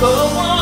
go on.